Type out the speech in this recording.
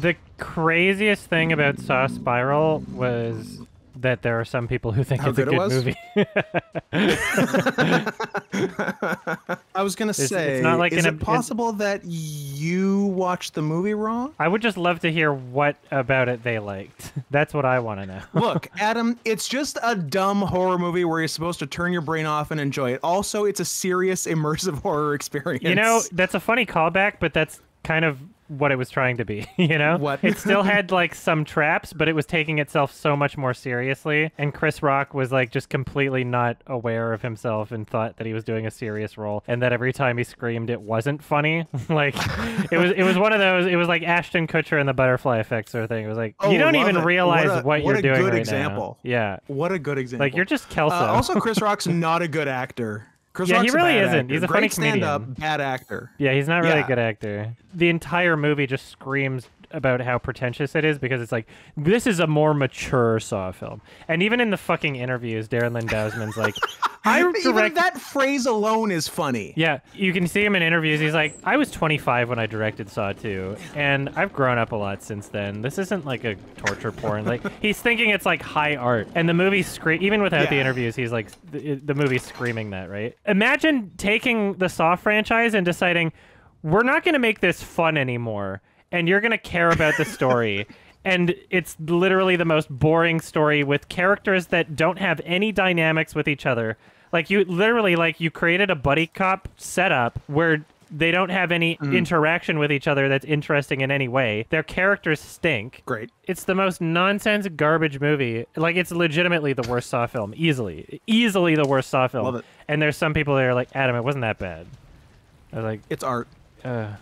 The craziest thing about Saw Spiral was that there are some people who think How it's a good it movie. I was gonna it's say, not like is in a- it possible that you watched the movie wrong? I would just love to hear what about it they liked. That's what I want to know. Look, Adam, it's just a dumb horror movie where you're supposed to turn your brain off and enjoy it. Also, it's a serious immersive horror experience. You know, that's a funny callback, but that's kind of what it was trying to be, you know? What? It still had like some traps, but it was taking itself so much more seriously. And Chris Rock was like just completely not aware of himself and thought that he was doing a serious role and that every time he screamed it wasn't funny. like it was it was one of those it was like Ashton Kutcher and the butterfly effect sort of thing. It was like Oh, you don't even it. realize What a- what, what you're a doing good right example. now. Yeah. what a good example. Like you're just Kelso. Uh, also, Chris Rock's not a good actor. Chris Yeah, he really isn't. actor. He's a Great funny stand-up, comedian. bad actor. Yeah, he's not really Yeah. a good actor. The entire movie just screams about how pretentious it is because it's like this is a more mature Saw film. And even in the fucking interviews, Darren Lynn Bousman's like, I Even that phrase alone is funny. Yeah, you can see him in interviews. He's like, I was 25 when I directed Saw 2, and I've grown up a lot since then. This isn't like a torture porn. Like he's thinking it's like high art, and the movie scream. Even without the interviews, he's like, the, the movie's screaming that, right? Imagine taking the Saw franchise and deciding we're not going to make this fun anymore, and you're going to care about the story. And it's literally the most boring story with characters that don't have any dynamics with each other. Like you literally like you created a buddy cop setup where they don't have any Mm. interaction with each other that's interesting in any way. Their characters stink. Great. It's the most nonsense garbage movie. Like it's legitimately the worst Saw film, easily, easily the worst Saw film. Love it. And there's some people that are like, Adam, it wasn't that bad. I was like, It's art. uh,